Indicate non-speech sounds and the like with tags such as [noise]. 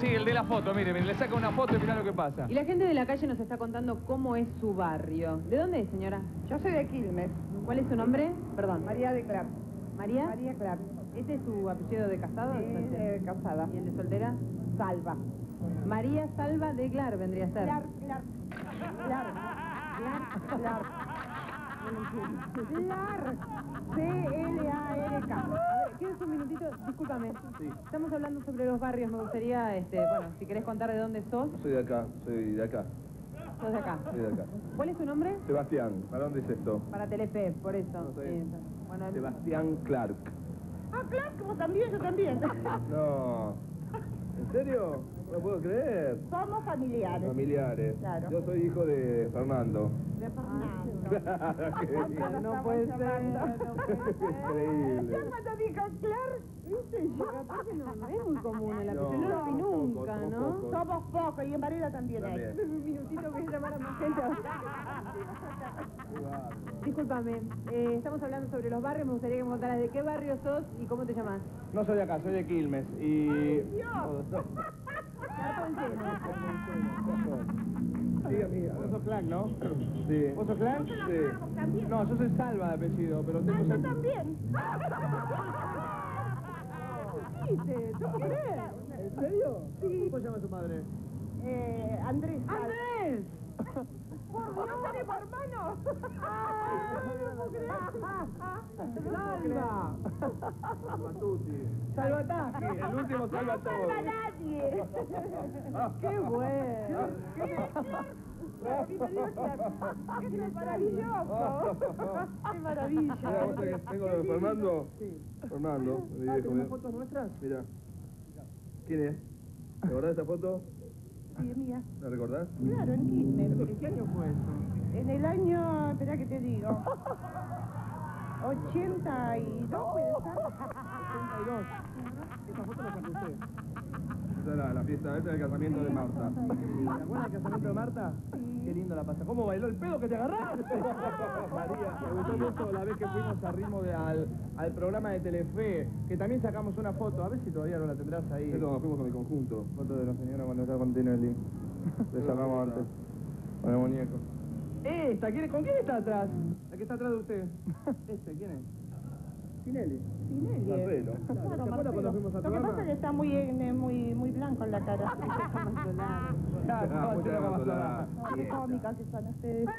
Sí, el de la foto, mire, le saca una foto y mira lo que pasa. Y la gente de la calle nos está contando cómo es su barrio. ¿De dónde es, señora? Yo soy de Quilmes, ¿Cuál es su nombre? Perdón. María de Clark. ¿María? María Clark. ¿Este es su apellido de casado? Sí, de soltera? casada. ¿Y el de soltera? Salva. María Salva de Glar vendría a ser. Clark, Clark. Clark. Clark, Clark. Clark. C-L-A-R-K. A ver, Quédese un minutito, discúlpame. Estamos hablando sobre los barrios, me gustaría, este, bueno, si querés contar de dónde sos, Soy de acá, soy de acá, sos de acá. soy de acá. ¿Cuál es tu nombre? Sebastián, ¿para dónde es esto? Para Telefe, por eso. No, Sí, bueno, Sebastián Clark. Ah, Clark, vos también, yo también. No. ¿En serio? No puedo creer. Somos familiares. Familiares. Claro. Yo soy hijo de Fernando. De Fernando. [laughs] Qué bien. no puede ser, no puede [laughs] ser. Increíble. Llámate, dijo Clark. ¿Viste? Yo. Aparte no, no es muy común el No, apellido, no lo vi nunca, poco, ¿no? poco. Somos pocos y en Varela también hay. También. [laughs] Un minutito a llamar a más gente. Qué. Discúlpame, eh, estamos hablando sobre los barrios, me gustaría que me contaras de qué barrio sos y cómo te llamas. No soy de acá, soy de Quilmes. Y. Sí, [laughs] [laughs] amiga. Vos sos Clark, ¿no? Sí. ¿Vos sos Clark? Sí. No, yo soy Salva de apellido, pero tengo... Ah, yo también. [laughs] ¿Viste? ¿Yo querés? ¿En serio? Sí. ¿Cómo se llama su madre? Eh, Andrés. ¡Andrés! ¿No tenemos hermanos? ¡Salva! Salvataje, el último salva todo. No a nadie. ¡Qué bueno! ¡Qué maravilloso! ¡Qué maravilla! Mira, vos que tengo de Fernando. Fernando, mi viejo. mira. fotos nuestras? Mira. ¿Quién es? ¿Te acordás de esta foto? Sí, mía. ¿La recordás? Claro, en Quilmes. ¿En qué año fue eso? En el año, espera que te digo. 82 puede ser. 82. Esa foto la sacó usted. Era la fiesta, esta era el casamiento de Marta. ¿Se acuerdan del casamiento de Marta? Qué lindo la pasa. ¿Cómo bailó el pedo que te agarraste? [laughs] María, me gustó mucho la vez que fuimos a ritmo de, al, al programa de Telefe, que también sacamos una foto. A ver si todavía no la tendrás ahí. Cuando fuimos con mi conjunto. Foto de la señora cuando estaba con Tinelli. Le llamamos antes. Con el muñeco. Esta, ¿quién, ¿con quién está atrás? La que está atrás de usted. [laughs] Este, ¿quién es? Tinelli. Tinelli. Marcelo. Claro, ¿Se acuerda Marcelo. cuando fuimos al Lo que pasa es que está muy, eh, muy, muy blanco en la cara. [laughs] Cómicas que son ustedes. [laughs]